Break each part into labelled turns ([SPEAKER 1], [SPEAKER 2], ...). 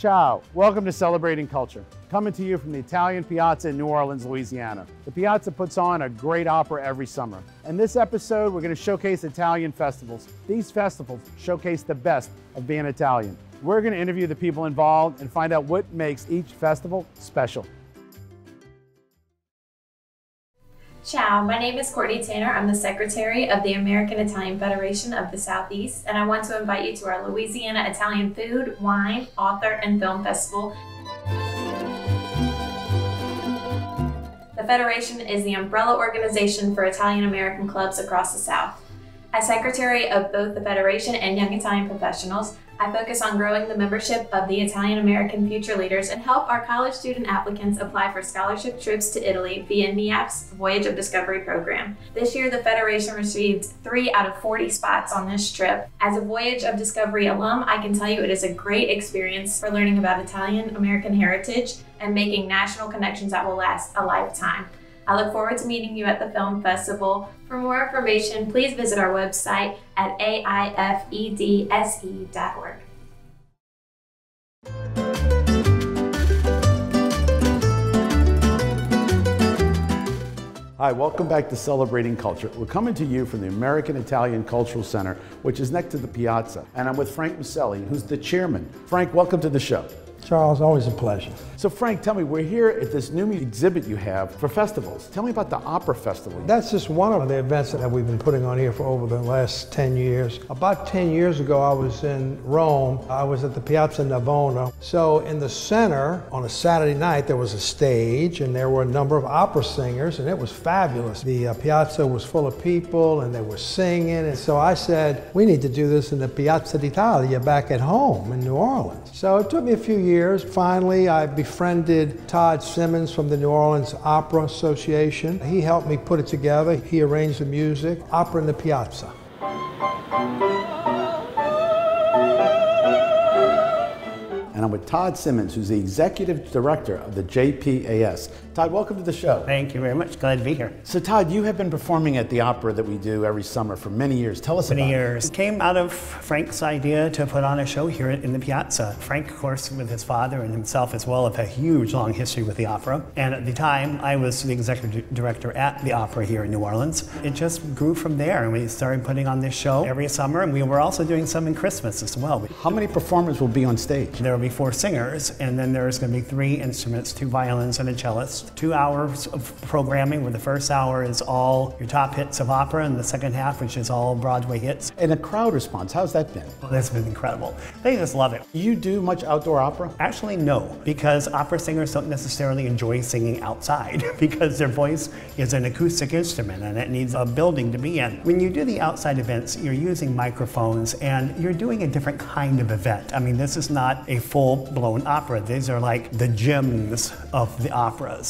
[SPEAKER 1] Ciao. Welcome to Celebrating Culture. Coming to you from the Italian Piazza in New Orleans, Louisiana. The Piazza puts on a great opera every summer. In this episode, we're going to showcase Italian festivals. These festivals showcase the best of being Italian. We're going to interview the people involved and find out what makes each festival special.
[SPEAKER 2] Ciao, my name is Courtney Tanner. I'm the Secretary of the American Italian Federation of the Southeast, and I want to invite you to our Louisiana Italian Food, Wine, Author, and Film Festival. The Federation is the umbrella organization for Italian American clubs across the South. As Secretary of both the Federation and Young Italian Professionals, I focus on growing the membership of the Italian American Future Leaders and help our college student applicants apply for scholarship trips to Italy via NIAF's Voyage of Discovery program. This year, the Federation received three out of 40 spots on this trip. As a Voyage of Discovery alum, I can tell you it is a great experience for learning about Italian American heritage and making national connections that will last a lifetime. I look forward to meeting you at the film festival. For more information, please visit our website at aifedse.org.
[SPEAKER 1] Hi, welcome back to Celebrating Culture. We're coming to you from the American Italian Cultural Center, which is next to the Piazza. And I'm with Frank Maselli, who's the chairman. Frank, welcome to the show.
[SPEAKER 3] Charles, always a pleasure.
[SPEAKER 1] So Frank, tell me, we're here at this new music exhibit you have for festivals. Tell me about the Opera Festival.
[SPEAKER 3] That's just one of the events that we've been putting on here for over the last 10 years. About 10 years ago, I was in Rome. I was at the Piazza Navona. So in the center, on a Saturday night, there was a stage and there were a number of opera singers and it was fabulous. The uh, piazza was full of people and they were singing. And so I said, we need to do this in the Piazza d'Italia back at home in New Orleans. So it took me a few years. Finally, I befriended Todd Simmons from the New Orleans Opera Association. He helped me put it together. He arranged the music, Opera in the Piazza.
[SPEAKER 1] And I'm with Todd Simmons, who's the executive director of the JPAS. Todd, welcome to the show.
[SPEAKER 4] Thank you very much. Glad to be here.
[SPEAKER 1] So, Todd, you have been performing at the opera that we do every summer for many years. Tell us
[SPEAKER 4] many
[SPEAKER 1] about
[SPEAKER 4] years.
[SPEAKER 1] it.
[SPEAKER 4] Came out of Frank's idea to put on a show here in the Piazza. Frank, of course, with his father and himself as well, have a huge, long history with the opera. And at the time, I was the executive director at the opera here in New Orleans. It just grew from there, and we started putting on this show every summer. And we were also doing some in Christmas as well.
[SPEAKER 1] How many performers will be on stage?
[SPEAKER 4] There will be four singers, and then there's going to be three instruments, two violins and a cellist. Two hours of programming, where the first hour is all your top hits of opera, and the second half, which is all Broadway hits.
[SPEAKER 1] And a crowd response, how's that been?
[SPEAKER 4] Well, that's been incredible. They just love it.
[SPEAKER 1] You do much outdoor opera?
[SPEAKER 4] Actually, no, because opera singers don't necessarily enjoy singing outside because their voice is an acoustic instrument and it needs a building to be in. When you do the outside events, you're using microphones and you're doing a different kind of event. I mean, this is not a full blown opera. These are like the gems of the operas.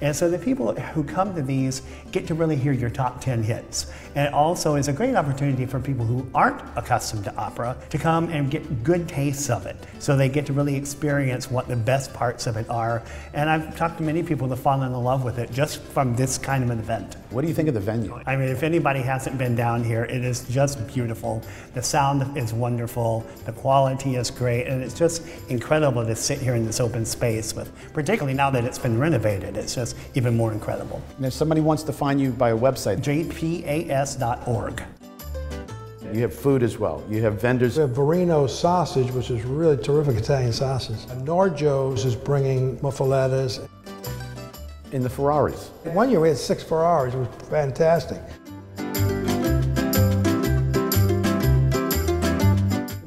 [SPEAKER 4] And so the people who come to these get to really hear your top 10 hits. And it also is a great opportunity for people who aren't accustomed to opera to come and get good tastes of it. So they get to really experience what the best parts of it are. And I've talked to many people that fall in love with it just from this kind of an event.
[SPEAKER 1] What do you think of the venue?
[SPEAKER 4] I mean, if anybody hasn't been down here, it is just beautiful. The sound is wonderful, the quality is great, and it's just incredible to sit here in this open space with, particularly now that it's been renovated, it's just even more incredible.
[SPEAKER 1] And if somebody wants to find you by a website,
[SPEAKER 4] jpas.org.
[SPEAKER 1] You have food as well. You have vendors.
[SPEAKER 3] We have Barino sausage, which is really terrific Italian sausage. Nor-Joe's is bringing muffulettas.
[SPEAKER 1] In the Ferraris.
[SPEAKER 3] One year we had six Ferraris. It was fantastic.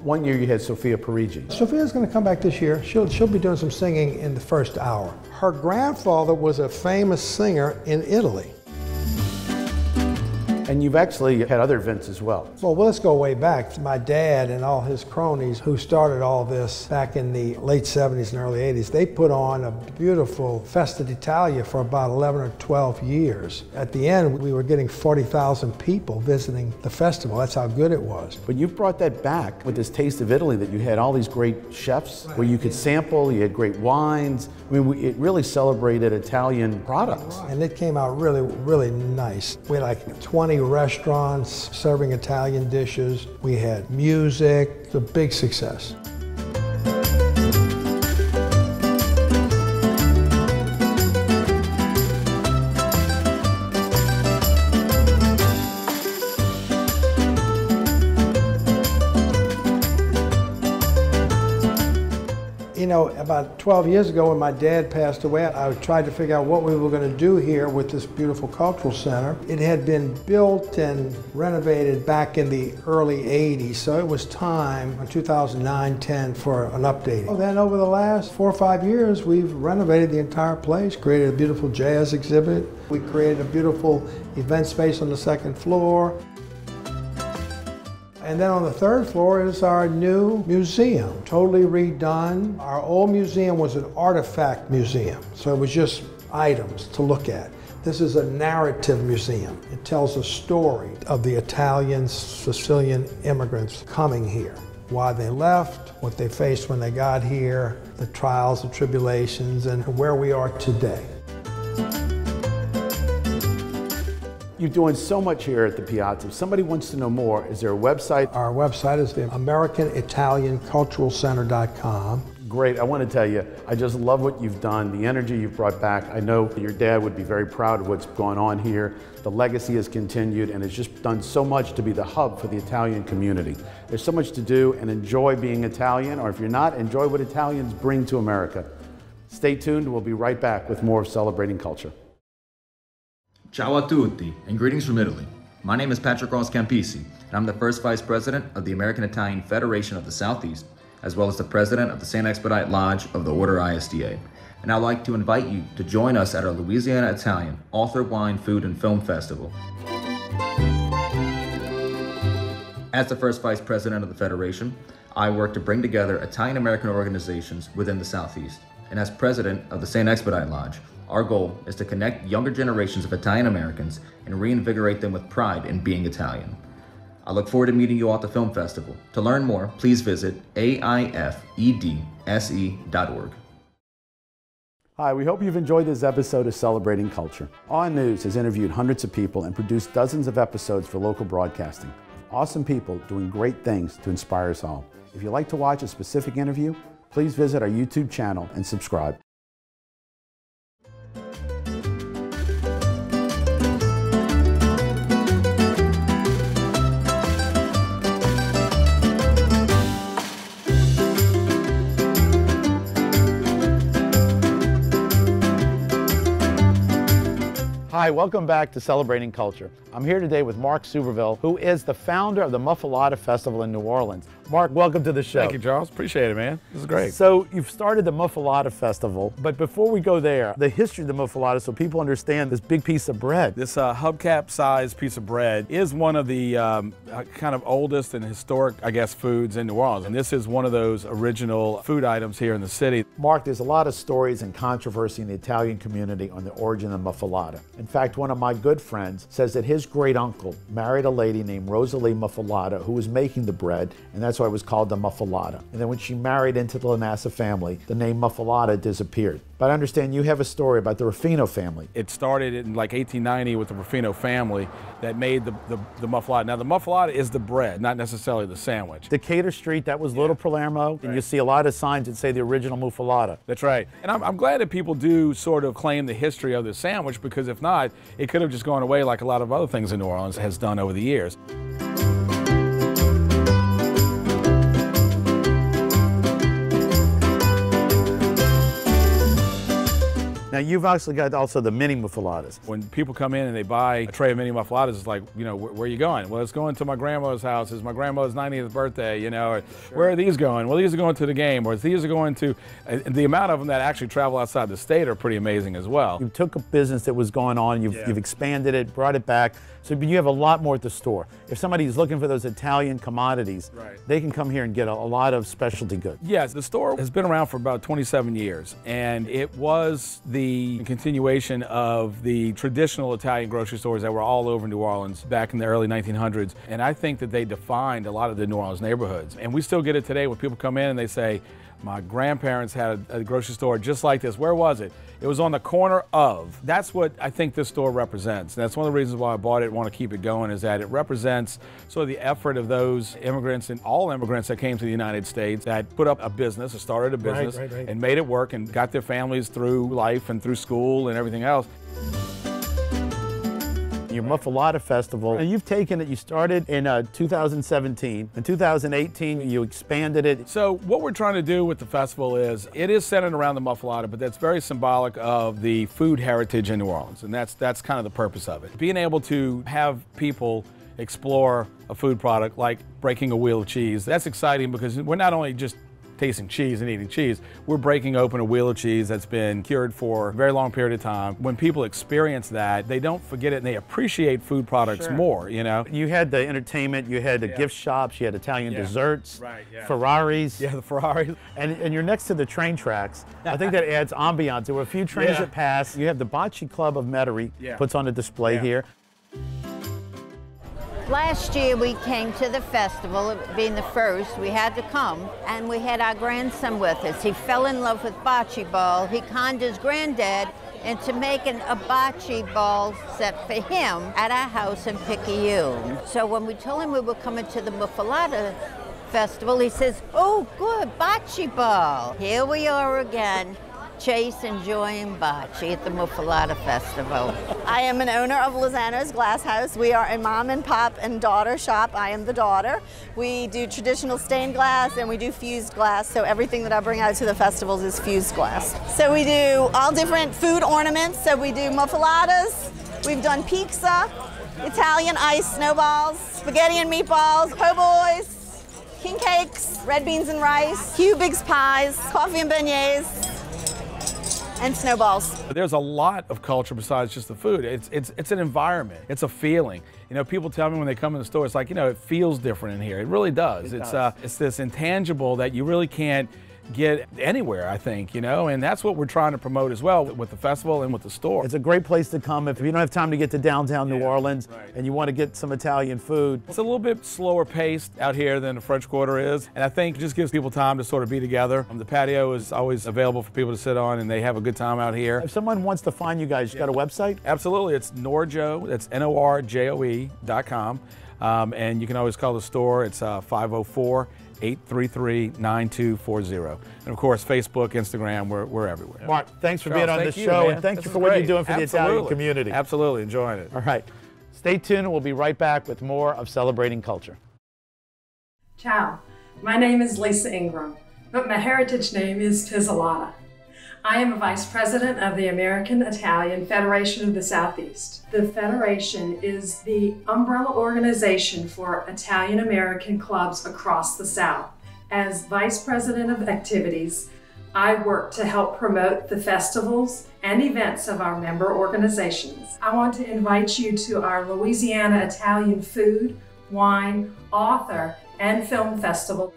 [SPEAKER 1] One year you had Sophia Parigi.
[SPEAKER 3] Sophia's going to come back this year. She'll, she'll be doing some singing in the first hour. Her grandfather was a famous singer in Italy.
[SPEAKER 1] And you've actually had other events as well.
[SPEAKER 3] Well, let's go way back. My dad and all his cronies who started all this back in the late 70s and early 80s, they put on a beautiful Festa d'Italia for about 11 or 12 years. At the end, we were getting 40,000 people visiting the festival. That's how good it was.
[SPEAKER 1] But you've brought that back with this Taste of Italy that you had all these great chefs where you could sample, you had great wines. I mean, we, it really celebrated Italian products.
[SPEAKER 3] And it came out really, really nice. We had like 20 restaurants serving Italian dishes. We had music, a big success. Know, about 12 years ago when my dad passed away, I tried to figure out what we were going to do here with this beautiful cultural center. It had been built and renovated back in the early 80s, so it was time in 2009 10 for an update. Well, then over the last four or five years, we've renovated the entire place, created a beautiful jazz exhibit. We created a beautiful event space on the second floor. And then on the third floor is our new museum, totally redone. Our old museum was an artifact museum, so it was just items to look at. This is a narrative museum. It tells a story of the Italian, Sicilian immigrants coming here, why they left, what they faced when they got here, the trials and tribulations, and where we are today.
[SPEAKER 1] You're doing so much here at the Piazza. If somebody wants to know more, is there a website?
[SPEAKER 3] Our website is the American Italian Cultural Center.com.
[SPEAKER 1] Great. I want to tell you, I just love what you've done, the energy you've brought back. I know your dad would be very proud of what's going on here. The legacy has continued and it's just done so much to be the hub for the Italian community. There's so much to do and enjoy being Italian, or if you're not, enjoy what Italians bring to America. Stay tuned. We'll be right back with more of Celebrating Culture.
[SPEAKER 5] Ciao a tutti, and greetings from Italy. My name is Patrick Ross Campisi, and I'm the first Vice President of the American Italian Federation of the Southeast, as well as the President of the St. Expedite Lodge of the Order ISDA. And I'd like to invite you to join us at our Louisiana Italian Author Wine, Food, and Film Festival. As the first Vice President of the Federation, I work to bring together Italian American organizations within the Southeast. And as President of the St. Expedite Lodge, our goal is to connect younger generations of Italian Americans and reinvigorate them with pride in being Italian. I look forward to meeting you all at the film festival. To learn more, please visit aifedse.org.
[SPEAKER 1] Hi, we hope you've enjoyed this episode of Celebrating Culture. Awe News has interviewed hundreds of people and produced dozens of episodes for local broadcasting. Awesome people doing great things to inspire us all. If you'd like to watch a specific interview, please visit our YouTube channel and subscribe. Hi, welcome back to Celebrating Culture. I'm here today with Mark Suberville, who is the founder of the Muffuletta Festival in New Orleans. Mark, welcome to the show.
[SPEAKER 6] Thank you, Charles. Appreciate it, man. This is great.
[SPEAKER 1] So you've started the Muffuletta Festival, but before we go there, the history of the Muffuletta, so people understand this big piece of bread.
[SPEAKER 6] This uh, hubcap-sized piece of bread is one of the um, uh, kind of oldest and historic, I guess, foods in New Orleans, and this is one of those original food items here in the city.
[SPEAKER 1] Mark, there's a lot of stories and controversy in the Italian community on the origin of Muffuletta. In fact, one of my good friends says that his great uncle married a lady named Rosalie Muffuletta who was making the bread, and that's why it was called the Muffuletta. And then when she married into the Lanassa family, the name Muffuletta disappeared. But I understand you have a story about the Ruffino family.
[SPEAKER 6] It started in like 1890 with the Ruffino family that made the, the, the muffuletta. Now, the muffuletta is the bread, not necessarily the sandwich.
[SPEAKER 1] Decatur Street, that was Little Palermo, and you see a lot of signs that say the original Muffuletta.
[SPEAKER 6] That's right. And I'm, I'm glad that people do sort of claim the history of the sandwich because if not, it could have just gone away like a lot of other things in New Orleans has done over the years.
[SPEAKER 1] Now you've actually got also the mini muffulettas.
[SPEAKER 6] When people come in and they buy a tray of mini muffulettas, it's like, you know, where, where, are you going? Well, it's going to my grandma's house. It's my grandma's 90th birthday, you know. Or, sure. Where are these going? Well, these are going to the game, or these are going to. The amount of them that actually travel outside the state are pretty amazing as well.
[SPEAKER 1] You took a business that was going on, you've, yeah. you've expanded it, brought it back. So you have a lot more at the store. If somebody's looking for those Italian commodities,
[SPEAKER 6] right.
[SPEAKER 1] they can come here and get a, a, lot of specialty goods.
[SPEAKER 6] Yes, the store has been around for about 27 years, and it was the continuation of the traditional Italian grocery stores that were all over New Orleans back in the early 1900s. And I think that they defined a lot of the New Orleans neighborhoods. And we still get it today when people come in and they say, my grandparents had a, grocery store just like this. Where was it? It was on the corner of. That's what I think this store represents. And that's one of the reasons why I bought it and want to keep it going is that it represents sort of the effort of those immigrants and all immigrants that came to the United States that put up a business or started a business
[SPEAKER 3] right, right, right.
[SPEAKER 6] and made it work and got their families through life and through school and everything else.
[SPEAKER 1] You your Muffuletta Festival. And you've taken it, you started in uh, 2017. In 2018, you expanded it.
[SPEAKER 6] So what we're trying to do with the festival is, it is centered around the Muffuletta, but that's very symbolic of the food heritage in New Orleans. And that's, that's kind of the purpose of it. Being able to have people explore a food product like breaking a wheel of cheese, that's exciting because we're not only just tasting cheese and eating cheese. We're breaking open a wheel of cheese that's been cured for a very long period of time. When people experience that, they don't forget it and they appreciate food products
[SPEAKER 1] Sure.
[SPEAKER 6] more, you know?
[SPEAKER 1] You had the entertainment, you had the gift shops, you had Italian
[SPEAKER 6] Yeah.
[SPEAKER 1] desserts,
[SPEAKER 6] Right, yeah.
[SPEAKER 1] Ferraris.
[SPEAKER 6] Yeah, the Ferraris.
[SPEAKER 1] And, and you're next to the train tracks. I think that adds ambiance. There were a few trains
[SPEAKER 6] Yeah.
[SPEAKER 1] that pass. You have the Bocce Club of Metairie
[SPEAKER 6] Yeah.
[SPEAKER 1] puts on a display
[SPEAKER 6] Yeah.
[SPEAKER 1] here.
[SPEAKER 7] Last year we came to the festival, being the first, we had to come, and we had our grandson with us. He fell in love with bocce ball. He conned his granddad into making a bocce ball set for him at our house in Picayune. So when we told him we were coming to the Muffuletta Festival, he says, oh good, bocce ball. Here we are again. Chase and enjoying bocce at the Muffuletta Festival.
[SPEAKER 8] I am an owner of Lozano's Glass House. We are a mom and pop and daughter shop. I am the daughter. We do traditional stained glass and we do fused glass. So everything that I bring out to the festivals is fused glass. So we do all different food ornaments. So we do muffulettas. We've done pizza, Italian ice snowballs, spaghetti and meatballs, po' boys, king cakes, red beans and rice, Hubig's pies, coffee and beignets, and snowballs.
[SPEAKER 6] There's a lot of culture besides just the food. It's, it's, it's an environment. It's a feeling. You know, people tell me when they come in the store, it's like, you know, it feels different in here. It really does. it's, Uh, it's this intangible that you really can't get anywhere, I think, you know, and that's what we're trying to promote as well with the festival and with the store.
[SPEAKER 1] It's a great place to come if you don't have time to get to downtown New Orleans and you want to get some Italian food.
[SPEAKER 6] It's a little bit slower paced out here than the French Quarter is, and I think it just gives people time to sort of be together. Um, the patio is always available for people to sit on, and they have a good time out here.
[SPEAKER 1] If someone wants to find you guys, you got a website?
[SPEAKER 6] Absolutely, it's Nor-Joe, that's N-O-R-J-O-E dot com, um, and you can always call the store. It's uh, 504 833 9240. And of course, Facebook, Instagram, we're, we're everywhere.
[SPEAKER 1] Mark, thanks for
[SPEAKER 6] Charles,
[SPEAKER 1] being on
[SPEAKER 6] thank
[SPEAKER 1] the
[SPEAKER 6] you,
[SPEAKER 1] show
[SPEAKER 6] man.
[SPEAKER 1] and thank
[SPEAKER 6] This
[SPEAKER 1] you for what you're doing for the Italian community.
[SPEAKER 6] Absolutely, enjoying it.
[SPEAKER 1] All right. Stay tuned we'll be right back with more of Celebrating Culture.
[SPEAKER 9] Ciao, my name is Lisa Ingram, but my heritage name is Pizzolata. I am a vice president of the American Italian Federation of the Southeast. The Federation is the umbrella organization for Italian American clubs across the South. As vice president of activities, I work to help promote the festivals and events of our member organizations. I want to invite you to our Louisiana Italian Food, Wine, Author, and Film Festival.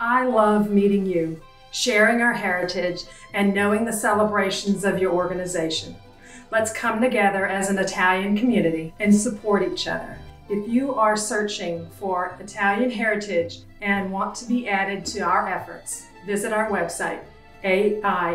[SPEAKER 9] I love meeting you, sharing our heritage, and knowing the celebrations of your organization. Let's come together as an Italian community and support each other. If you are searching for Italian heritage and want to be added to our efforts, visit our website, aifedse.org.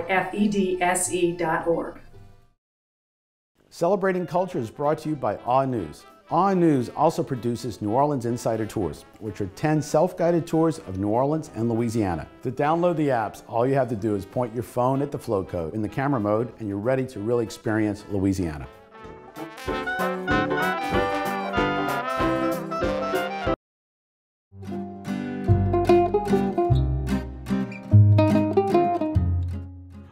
[SPEAKER 1] Celebrating Culture is brought to you by Awe News. Awe News also produces New Orleans Insider Tours, which are 10 self guided tours of New Orleans and Louisiana. To download the apps, all you have to do is point your phone at the flow code in the camera mode, and you're ready to really experience Louisiana.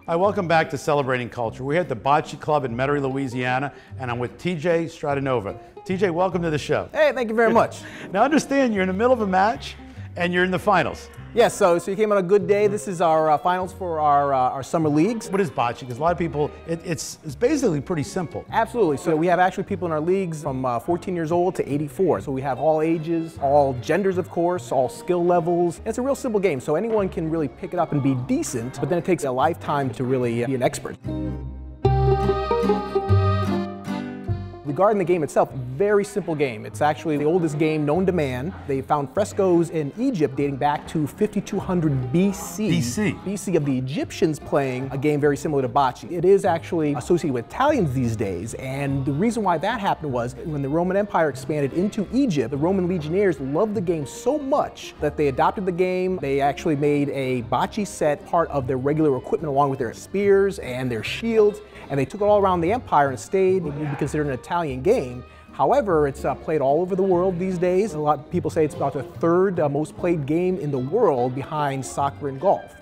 [SPEAKER 1] Hi, welcome back to Celebrating Culture. We're here at the Bocce Club in Metairie, Louisiana, and I'm with TJ Stratanova. TJ, welcome to the show.
[SPEAKER 10] Hey, thank you very much.
[SPEAKER 1] Now, understand you're in the middle of a match and you're in the finals.
[SPEAKER 10] Yes, so so you came on a good day. This is our uh, finals for our uh, our summer leagues.
[SPEAKER 1] What is bocce? Because a lot of people, it, it's, it's basically pretty simple.
[SPEAKER 10] Absolutely. So we have actually people in our leagues from uh, 14 years old to 84. So we have all ages, all genders, of course, all skill levels. It's a real simple game, so anyone can really pick it up and be decent. But then it takes a lifetime to really be an expert. Regarding the game itself, very simple game. It's actually the oldest game known to man. They found frescoes in Egypt dating back to 5200 BC.
[SPEAKER 1] BC.
[SPEAKER 10] BC of the Egyptians playing a game very similar to bocce. It is actually associated with Italians these days, and the reason why that happened was when the Roman Empire expanded into Egypt, the Roman legionnaires loved the game so much that they adopted the game. They actually made a bocce set part of their regular equipment along with their spears and their shields, and they took it all around the empire and stayed what would be considered an Italian game. However, it's uh, played all over the world these days. A lot of people say it's about the third uh, most played game in the world behind soccer and golf.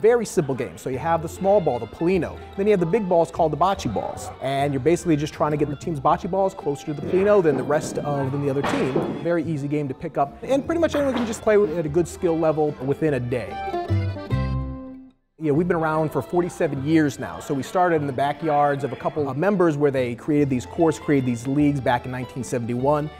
[SPEAKER 10] Very simple game. So you have the small ball, the Pallino. Then you have the big balls called the bocce balls. And you're basically just trying to get the team's bocce balls closer to the Pallino than the rest of than the other team. Very easy game to pick up. And pretty much anyone can just play at a good skill level within a day. Yeah, we've been around for 47 years now. So we started in the backyards of a couple of members where they created these courts, created these leagues back in 1971.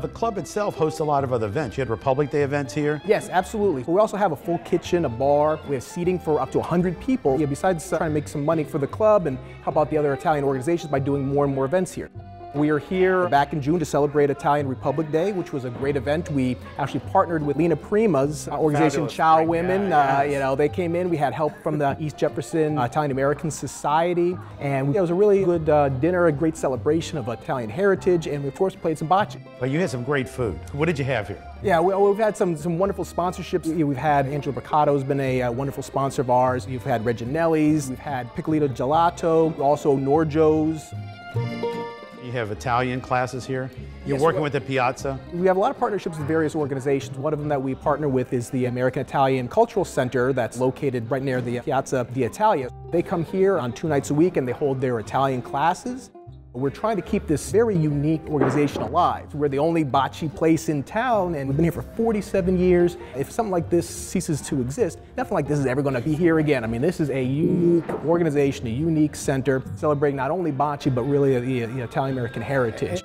[SPEAKER 1] The club itself hosts a lot of other events. You had Republic Day events here.
[SPEAKER 10] Yes, absolutely. We also have a full kitchen, a bar. We have seating for up to 100 people. Yeah, besides trying to make some money for the club and help out the other Italian organizations by doing more and more events here. We are here back in June to celebrate Italian Republic Day, which was a great event. We actually partnered with Lena Prima's uh, organization,
[SPEAKER 1] Fabulous.
[SPEAKER 10] Chow
[SPEAKER 1] Great
[SPEAKER 10] Women.
[SPEAKER 1] guy,
[SPEAKER 10] Uh, you know, they came in. We had help from the East Jefferson uh, Italian American Society, and it was a really good uh, dinner, a great celebration of Italian heritage, and we of course played some bocce.
[SPEAKER 1] But you had some great food. What did you have here?
[SPEAKER 10] Yeah, we, we've had some, some wonderful sponsorships. We've had Angelo Brocato's been a, uh wonderful sponsor of ours. You've had Reginelli's, we've had Piccolito Gelato, also Nor-Joe's.
[SPEAKER 1] You have Italian classes here. You're
[SPEAKER 10] Yes,
[SPEAKER 1] working with the Piazza.
[SPEAKER 10] We have a lot of partnerships with various organizations. One of them that we partner with is the American Italian Cultural Center that's located right near the Piazza di Italia. They come here on two nights a week and they hold their Italian classes. We're trying to keep this very unique organization alive. We're the only bocce place in town and we've been here for 47 years. If something like this ceases to exist, nothing like this is ever going to be here again. I mean, this is a unique organization, a unique center celebrating not only bocce but really the, the Italian American heritage.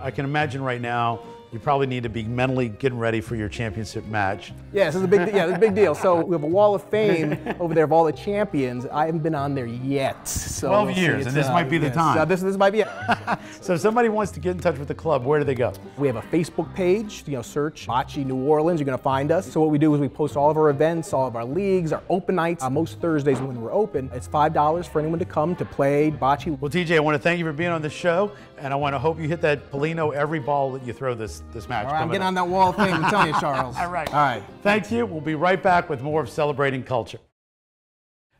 [SPEAKER 1] I can imagine right now you probably need to be mentally getting ready for your championship match.
[SPEAKER 10] Yeah, this is a big, yeah, this is a big deal. So we have a wall of fame over there of all the champions. I haven't been on there yet. So
[SPEAKER 1] 12
[SPEAKER 10] we'll
[SPEAKER 1] years, and this might be the time.
[SPEAKER 10] uh, this, this might be it.
[SPEAKER 1] So if somebody wants to get in touch with the club, where do they go?
[SPEAKER 10] We have a Facebook page. You know, search Bocce New Orleans. You're going to find us. So what we do is we post all of our events, all of our leagues, our open nights. Uh, most Thursdays when we're open, it's five dollars for anyone to come to play bocce.
[SPEAKER 1] Well, TJ, I want to thank you for being on the show, and I want to hope you hit that Pallino every ball that you throw this this match.
[SPEAKER 10] All right, I'm getting
[SPEAKER 1] up.
[SPEAKER 10] on that wall of fame. I'm telling you, Charles.
[SPEAKER 1] All right.
[SPEAKER 10] All right.
[SPEAKER 1] Thank you. We'll be right back with more of Celebrating Culture.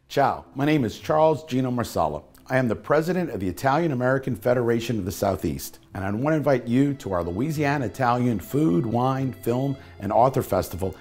[SPEAKER 1] Ciao. My name is Charles Gino Marsala. I am the president of the Italian American Federation of the Southeast, and I want to invite you to our Louisiana Italian Food, Wine, Film, and Author Festival.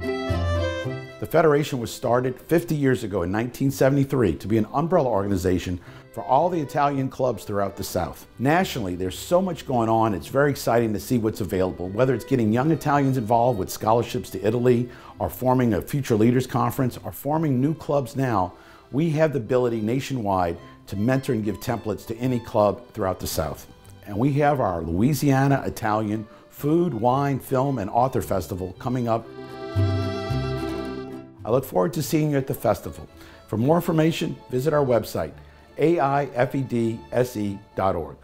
[SPEAKER 1] The Federation was started 50 years ago in 1973 to be an umbrella organization for all the Italian clubs throughout the South. Nationally, there's so much going on, it's very exciting to see what's available, whether it's getting young Italians involved with scholarships to Italy, or forming a Future Leaders Conference, or forming new clubs now. We have the ability nationwide to mentor and give templates to any club throughout the South. And we have our Louisiana Italian Food, Wine, Film, and Author Festival coming up I look forward to seeing you at the festival. For more information, visit our website, aifedse.org.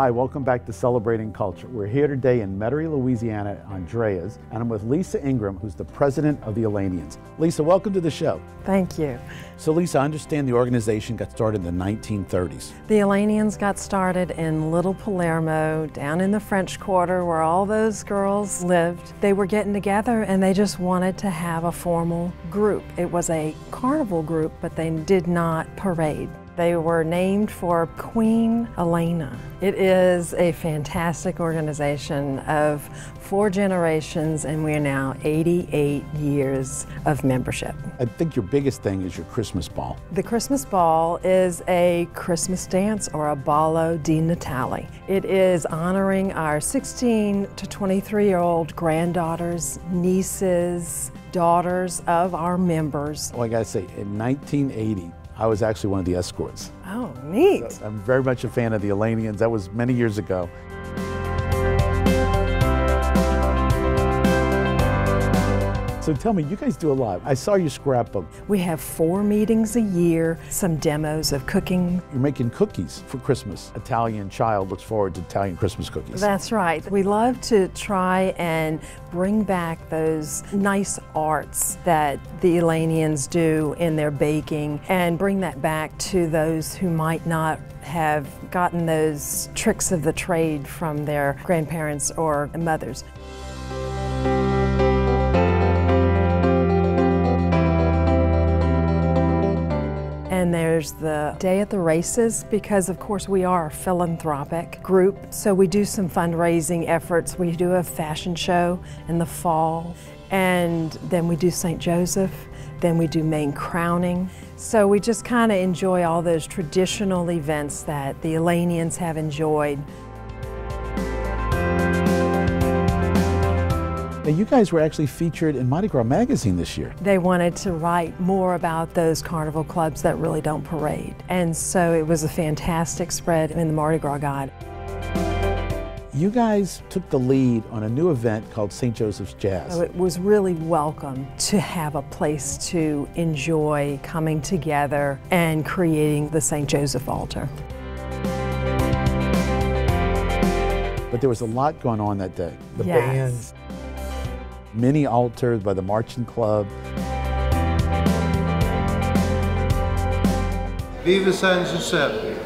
[SPEAKER 1] Hi, welcome back to Celebrating Culture. We're here today in Metairie, Louisiana Andrea's, and I'm with Lisa Ingram, who's the president of the Elenians. Lisa, welcome to the show.
[SPEAKER 11] Thank you.
[SPEAKER 1] So, Lisa, I understand the organization got started in the 1930s.
[SPEAKER 11] The Elenians got started in Little Palermo, down in the French Quarter where all those girls lived. They were getting together and they just wanted to have a formal group. It was a carnival group, but they did not parade. They were named for Queen Elena. It is a fantastic organization of four generations, and we are now 88 years of membership.
[SPEAKER 1] I think your biggest thing is your Christmas ball.
[SPEAKER 11] The Christmas ball is a Christmas dance or a ballo di Natale. It is honoring our 16 to 23 year old granddaughters, nieces, daughters of our members.
[SPEAKER 1] Well, I gotta say, in 1980, I was actually one of the escorts.
[SPEAKER 11] Oh, neat.
[SPEAKER 1] So I'm very much a fan of the Elenians. That was many years ago. So tell me, you guys do a lot. I saw your scrapbook.
[SPEAKER 11] We have four meetings a year, some demos of cooking.
[SPEAKER 1] You're making cookies for Christmas. Italian child looks forward to Italian Christmas cookies.
[SPEAKER 11] That's right. We love to try and bring back those nice arts that the Elenians do in their baking and bring that back to those who might not have gotten those tricks of the trade from their grandparents or mothers. And there's the day at the races because, of course, we are a philanthropic group. So we do some fundraising efforts. We do a fashion show in the fall, and then we do St. Joseph. Then we do main crowning. So we just kind of enjoy all those traditional events that the Elenians have enjoyed.
[SPEAKER 1] You guys were actually featured in Mardi Gras magazine this year.
[SPEAKER 11] They wanted to write more about those carnival clubs that really don't parade. And so it was a fantastic spread in the Mardi Gras Guide.
[SPEAKER 1] You guys took the lead on a new event called St. Joseph's Jazz.
[SPEAKER 11] So it was really welcome to have a place to enjoy coming together and creating the St. Joseph altar.
[SPEAKER 1] But there was a lot going on that day.
[SPEAKER 3] The
[SPEAKER 11] Yes.
[SPEAKER 3] bands.
[SPEAKER 1] Many altars by the Marching Club.
[SPEAKER 12] Viva San Giuseppe.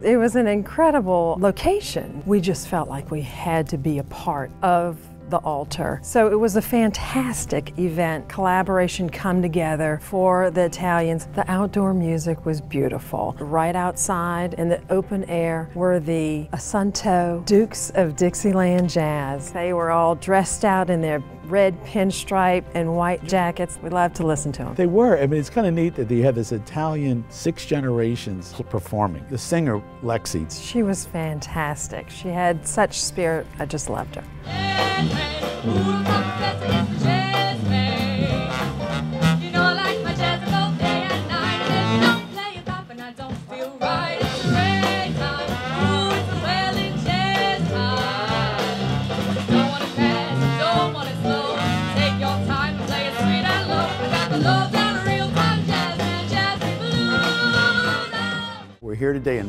[SPEAKER 11] It was an incredible location. We just felt like we had to be a part of the altar. So it was a fantastic event, collaboration come together for the Italians. The outdoor music was beautiful. Right outside in the open air were the Assunto Dukes of Dixieland Jazz. They were all dressed out in their red pinstripe and white jackets. We love to listen to them.
[SPEAKER 1] They were. I mean, it's kind of neat that you have this Italian six generations performing. The singer, Lexi.
[SPEAKER 11] She was fantastic. She had such spirit. I just loved her.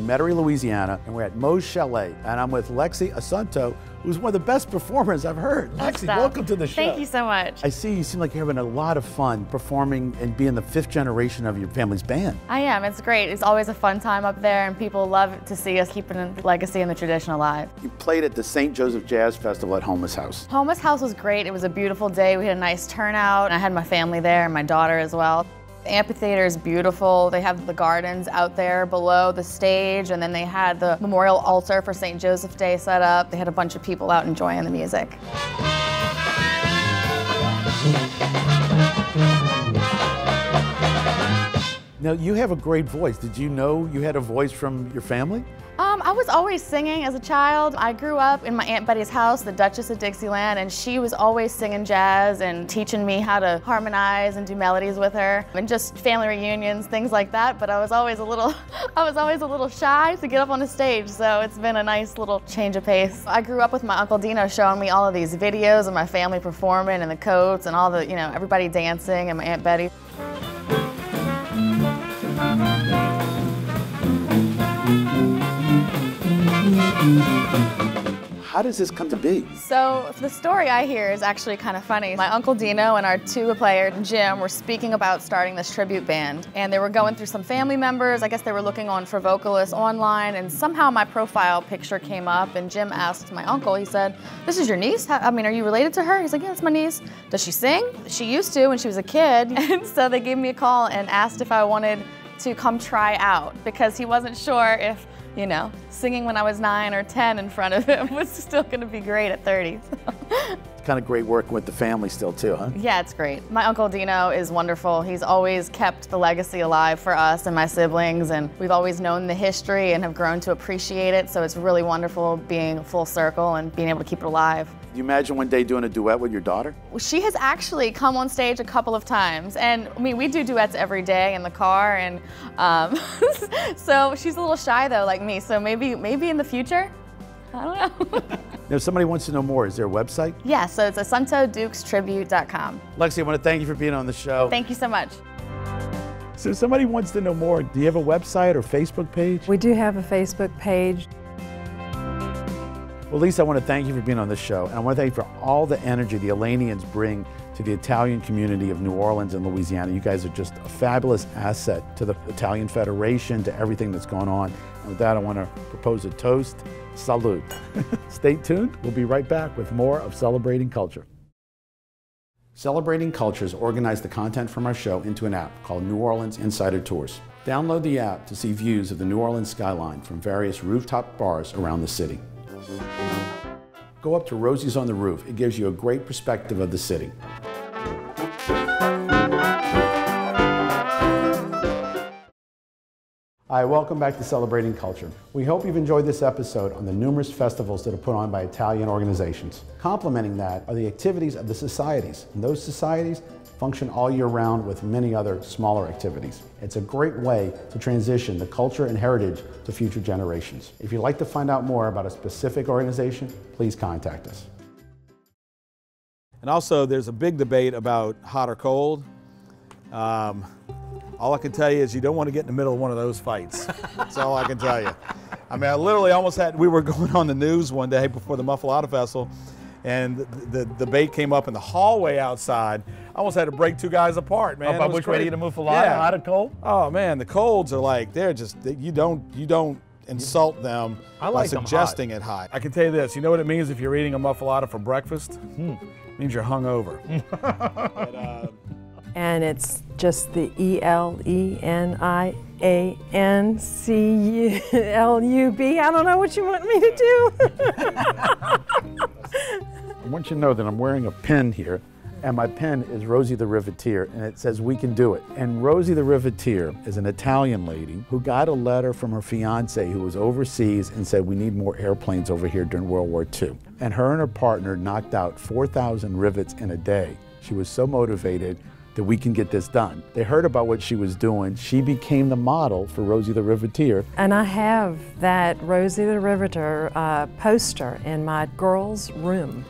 [SPEAKER 1] In Metairie, Louisiana, and we're at Moe's Chalet. And I'm with Lexi Assunto, who's one of the best performers I've heard. Lexi, welcome to the show.
[SPEAKER 13] Thank you so much.
[SPEAKER 1] I see you seem like you're having a lot of fun performing and being the fifth generation of your family's band.
[SPEAKER 13] I am. It's great. It's always a fun time up there, and people love to see us keeping the legacy and the tradition alive.
[SPEAKER 1] You played at the St. Joseph Jazz Festival at Homeless House.
[SPEAKER 13] Homeless House was great. It was a beautiful day. We had a nice turnout. I had my family there and my daughter as well. The amphitheater is beautiful. They have the gardens out there below the stage, and then they had the memorial altar for St. Joseph Day set up. They had a bunch of people out enjoying the music.
[SPEAKER 1] Now, you have a great voice. Did you know you had a voice from your family?
[SPEAKER 13] I was always singing as a child. I grew up in my Aunt Betty's house, the Duchess of Dixieland, and she was always singing jazz and teaching me how to harmonize and do melodies with her, and just family reunions, things like that. But I was always a little, I was always a little shy to get up on the stage, so it's been a nice little change of pace. I grew up with my Uncle Dino showing me all of these videos of my family performing and the coats and all the, you know, everybody dancing and my Aunt Betty.
[SPEAKER 1] How does this come to be?
[SPEAKER 13] So the story I hear is actually kind of funny. My uncle Dino and our tuba player Jim were speaking about starting this tribute band, and they were going through some family members. I guess they were looking on for vocalists online, and somehow my profile picture came up. And Jim asked my uncle. He said, "This is your niece? I mean, are you related to her?" He's like, "Yeah, it's my niece. Does she sing? She used to when she was a kid." And so they gave me a call and asked if I wanted to come try out because he wasn't sure if you know, singing when I was nine or 10 in front of him was still gonna be great at 30.
[SPEAKER 1] It's kind of great working with the family still, too, huh?
[SPEAKER 13] yeah, it's great. My Uncle Dino is wonderful. He's always kept the legacy alive for us and my siblings, and we've always known the history and have grown to appreciate it, so it's really wonderful being full circle and being able to keep it alive.
[SPEAKER 1] Do you imagine one day doing a duet with your daughter?
[SPEAKER 13] She has actually come on stage a couple of times, and I mean, we do duets every day in the car, and um, so she's a little shy though, like me. So maybe, maybe in the future, I don't know.
[SPEAKER 1] Now, if somebody wants to know more, is there a website?
[SPEAKER 13] yeah, so it's asuntodukestribute.com.
[SPEAKER 1] Lexi, I want to thank you for being on the show.
[SPEAKER 13] Thank you so much.
[SPEAKER 1] So, if somebody wants to know more, do you have a website or Facebook page?
[SPEAKER 11] We do have a Facebook page.
[SPEAKER 1] Well, Lisa, I want to thank you for being on the show, and I want to thank you for all the energy the Elenians bring to the Italian community of New Orleans and Louisiana. You guys are just a fabulous asset to the Italian Federation, to everything that's going on. And with that, I want to propose a toast. Salute. Stay tuned. We'll be right back with more of Celebrating Culture. Celebrating Cultures organized the content from our show into an app called New Orleans Insider Tours. Download the app to see views of the New Orleans skyline from various rooftop bars around the city. Go up to Rosie's on the Roof. It gives you a great perspective of the city. Hi, welcome back to Celebrating Culture. We hope you've enjoyed this episode on the numerous festivals that are put on by Italian organizations. Complementing that are the activities of the societies, and those societies function all year round with many other smaller activities. It's a great way to transition the culture and heritage to future generations. If you'd like to find out more about a specific organization, please contact us.
[SPEAKER 6] And also, there's a big debate about hot or cold. Um, all I can tell you is you don't want to get in the middle of one of those fights. That's all I can tell you. I mean, I literally almost had, we were going on the news one day before the Muffuletta Festival, and the, the debate came up in the hallway outside. I almost had to break two guys apart, man.
[SPEAKER 14] About which way to get a muffuletta, hot or cold?
[SPEAKER 6] Oh man, the colds are like they're just you don't you don't insult them
[SPEAKER 14] I
[SPEAKER 6] by
[SPEAKER 14] like hot.
[SPEAKER 6] suggesting it hot. I can tell you this. You know what it means if you're eating a muffuletta for breakfast?
[SPEAKER 14] Hmm.
[SPEAKER 6] It means you're hungover. But, uh,
[SPEAKER 11] And it's just the E L E N I A N C U L U B. I don't know what you want me to do.
[SPEAKER 1] I want you to know that I'm wearing a pin here, and my pin is Rosie the Riveteer, and it says, We can do it. And Rosie the Riveteer is an Italian lady who got a letter from her fiance who was overseas and said, We need more airplanes over here during World War II. And her and her partner knocked out 4,000 rivets in a day. She was so motivated that we can get this done. They heard about what she was doing. She became the model for Rosie the Riveter.
[SPEAKER 11] And I have that Rosie the Riveter uh, poster in my girl's room.